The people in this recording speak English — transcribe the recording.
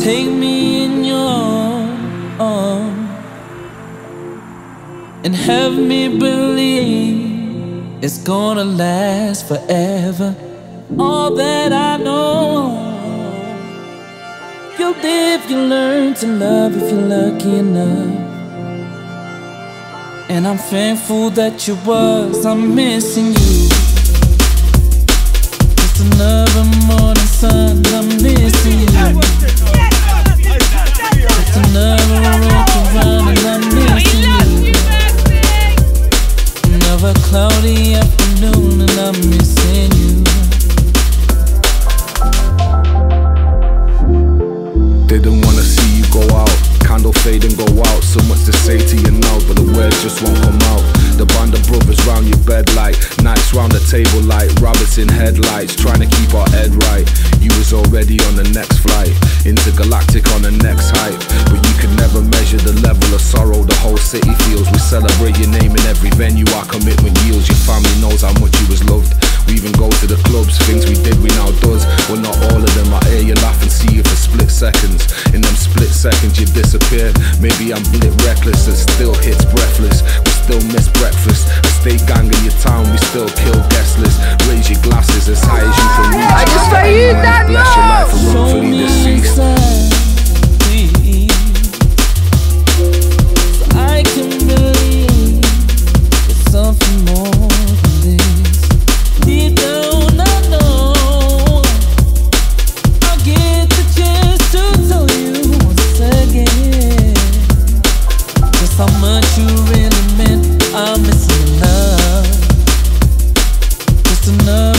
Take me in your arms and have me believe it's gonna last forever. All that I know, you'll live, you learn to love if you're lucky enough. And I'm thankful that you was, I'm missing you. Just another Fade and go out. So much to say to you now, but the words just won't come out. The band of brothers round your bed like knights round the table like rabbits in headlights, trying to keep our head right. You was already on the next flight, intergalactic on the next hype. But you can never measure the level of sorrow the whole city feels. We celebrate your name in every venue. Our commitment yields. Your family knows how much you was loved. We even go to the clubs, things we did we now does. Well, not all of them. I hear you laugh and see you for split seconds. Seconds, you disappear. Maybe I'm blit reckless and still hits breathless. Just